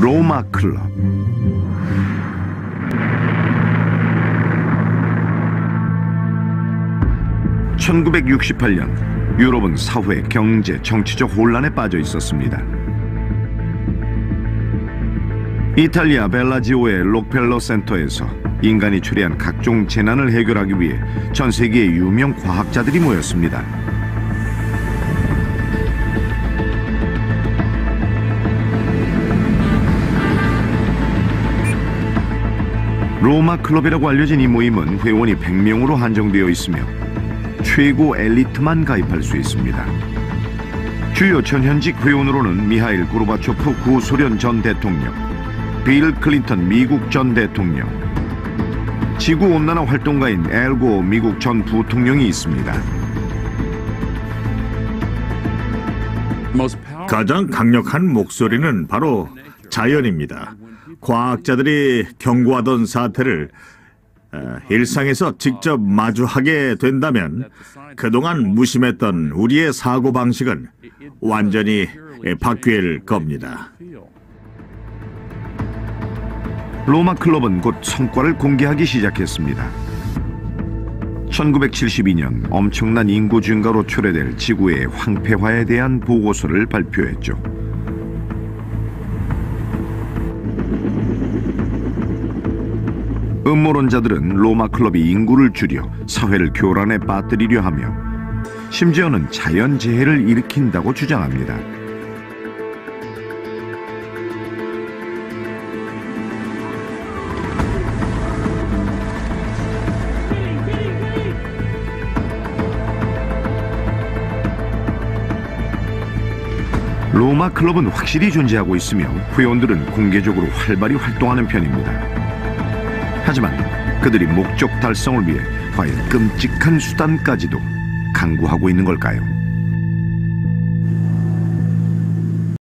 로마 클럽. (1968년) 유럽은 사회, 경제, 정치적 혼란에 빠져 있었습니다. 이탈리아 벨라지오의 록펠러 센터에서 인간이 초래한 각종 재난을 해결하기 위해 전 세계의 유명 과학자들이 모였습니다. 로마 클럽이라고 알려진 이 모임은 회원이 100명으로 한정되어 있으며 최고 엘리트만 가입할 수 있습니다. 주요 전현직 회원으로는 미하일 고르바초프 구소련 전 대통령, 빌 클린턴 미국 전 대통령, 지구온난화 활동가인 엘고 미국 전 부통령이 있습니다. 가장 강력한 목소리는 바로 자연입니다. 과학자들이 경고하던 사태를 어, 일상에서 직접 마주하게 된다면 그동안 무심했던 우리의 사고 방식은 완전히 바뀔 겁니다. 로마 클럽은 곧 성과를 공개하기 시작했습니다. 1972년 엄청난 인구 증가로 초래될 지구의 황폐화에 대한 보고서를 발표했죠. 음모론자들은 로마 클럽이 인구를 줄여 사회를 교란에 빠뜨리려 하며 심지어는 자연재해를 일으킨다고 주장합니다. 로마 클럽은 확실히 존재하고 있으며 회원들은 공개적으로 활발히 활동하는 편입니다. 하지만 그들이 목적 달성을 위해 과연 끔찍한 수단까지도 강구하고 있는 걸까요?